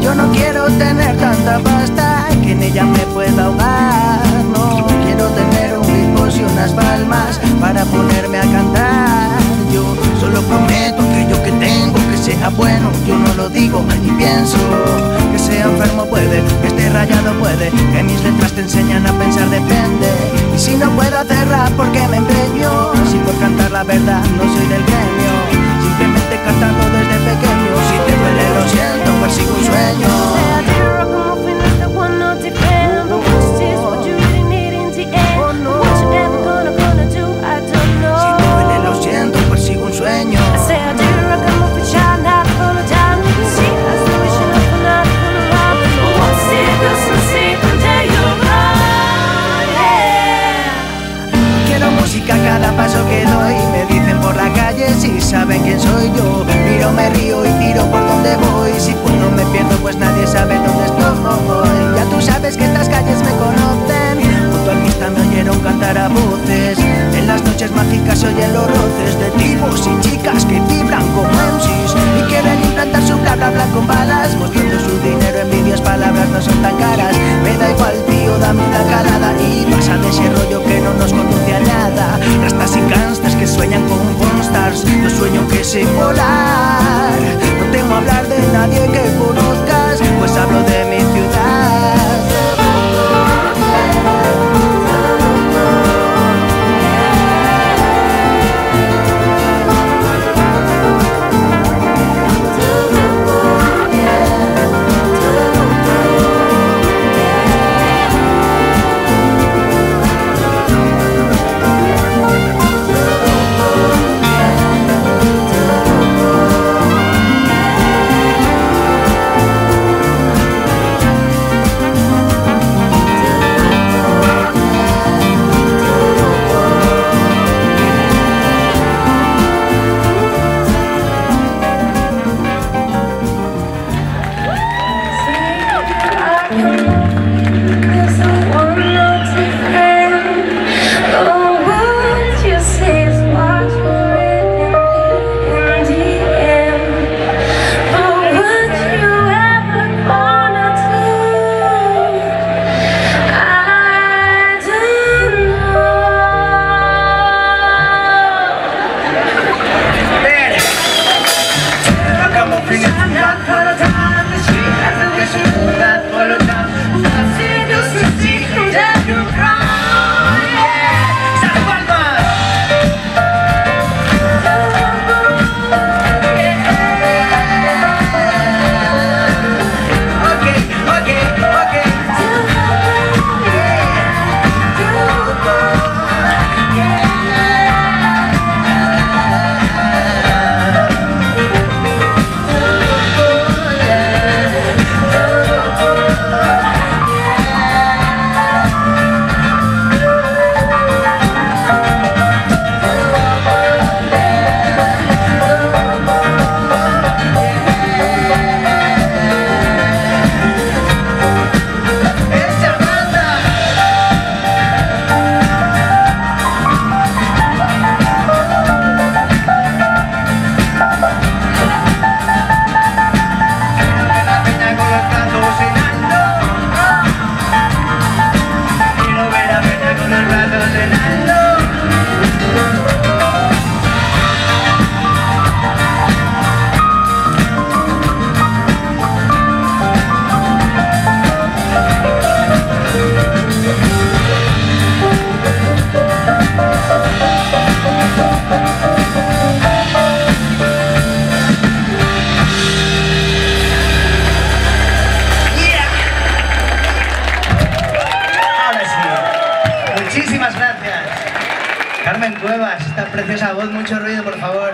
Yo no quiero tener tanta pasta que en ella me pueda ahogar. No quiero tener un ritmo y unas palmas para ponerme a cantar. Yo solo prometo aquello que tengo que sea bueno. Yo no lo digo y pienso que sea enfermo puede, que esté rayado puede, que mis letras te enseñan a pensar depende. Y si no puedo hacer rap porque me empeño, si por cantar la verdad no soy del gremio, simplemente cantando desde pequeño. Si te duele lo siento, persigo un sueño. Quién soy yo. Miro, me río y tiro por donde voy. Si puedo me pierdo, pues nadie sabe dónde estoy. Ya tú sabes que estas calles me conocen. Junto al pista me oyeron cantar a voces. En las noches mágicas oyen los roces de tipos y chicas que vibran como MCs y quieren implantar su bla bla con balas. Mostrando su dinero en vídeos, palabras no son tan caras. Sueño Thank you. Carmen Cuevas, esta preciosa voz, mucho ruido, por favor.